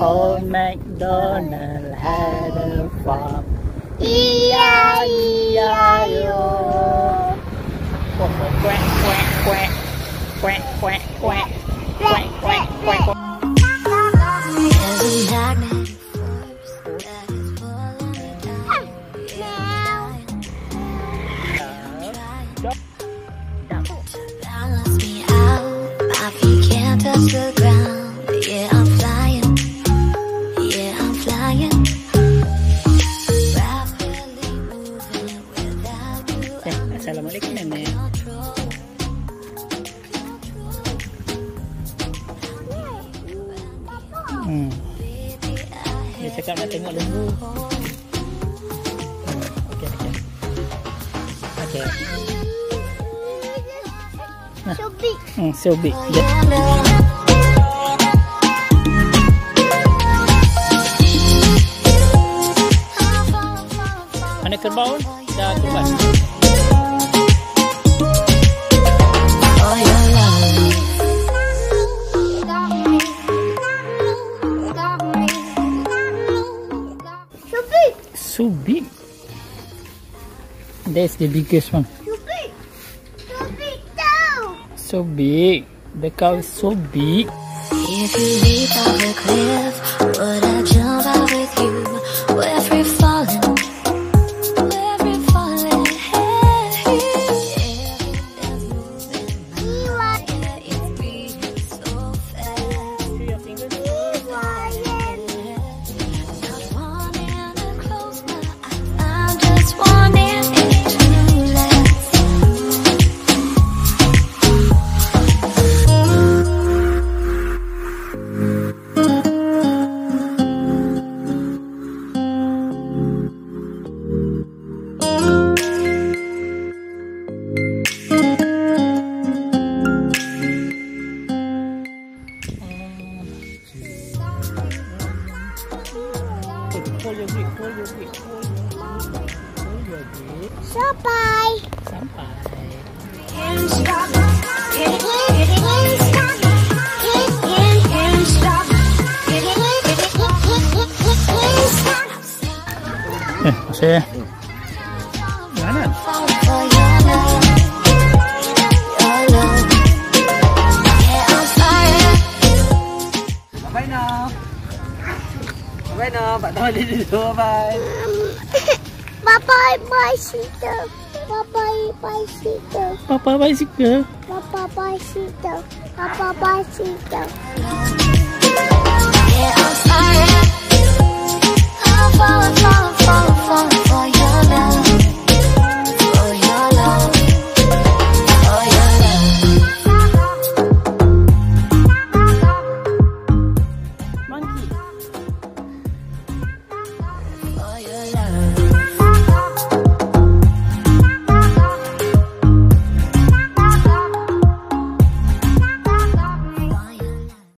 old MacDonald had a farm. E-I-E-I-O. Quack, quack, quack. Quack, quack, quack. Quack, quack, quack. Every darkness. Now. Balance. Assalamualaikum nenek. Hmm. Dia cakap nak tengok lembu. Hmm, Okey, okey. Okey. So big. Hmm, so big. Yeah, mana kerbau? Dah keluar. So big. That's the biggest one. so big, so big down. So big. The cow is so big. said, pull your your your your. Sampai. Sampai. Stop. not? sana Pak Tuan dia bye. Abang Papa bicycle bye bicycle Bye bicycle bye bicycle Bye bicycle Papa bicycle